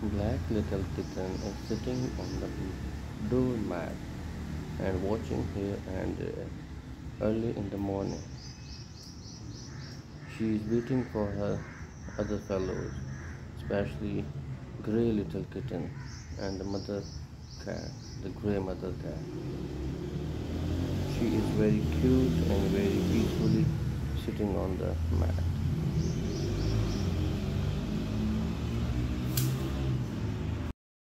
Black little kitten is sitting on the doormat and watching here and there early in the morning. She is waiting for her other fellows, especially grey little kitten and the mother cat, the grey mother cat. She is very cute and very peacefully sitting on the mat.